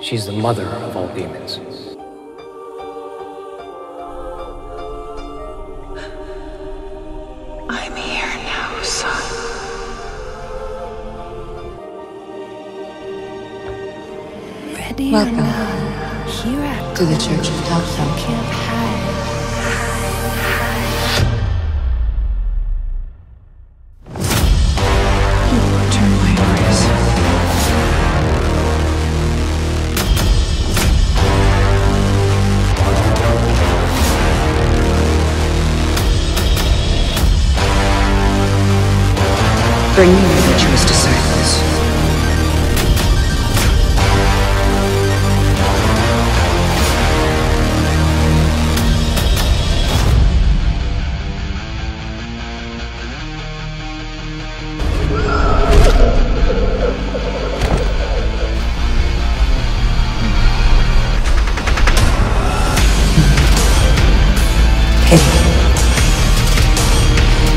She's the mother of all demons. I'm here now, son. Ready Welcome to the Church of Topside. Bring virtuous disciples.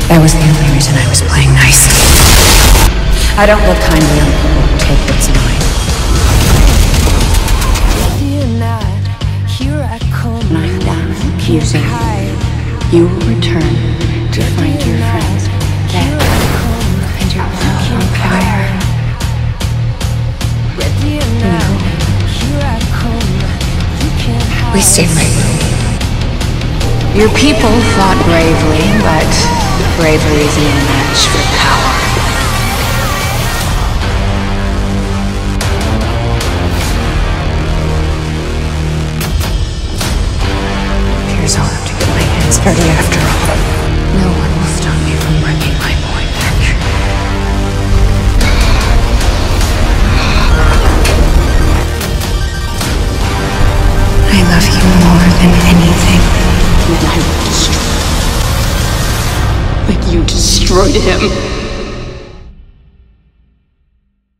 That was the only reason I was playing nice. I don't look kindly on people who take what's mine. When I'm done accusing you, you will return to find your friends dead and your world on fire. We stayed right Your people fought bravely, but bravery is no match for power. My after all. No one will stop me from bringing my boy back. I love you more than anything. And I will destroy. But you destroyed him.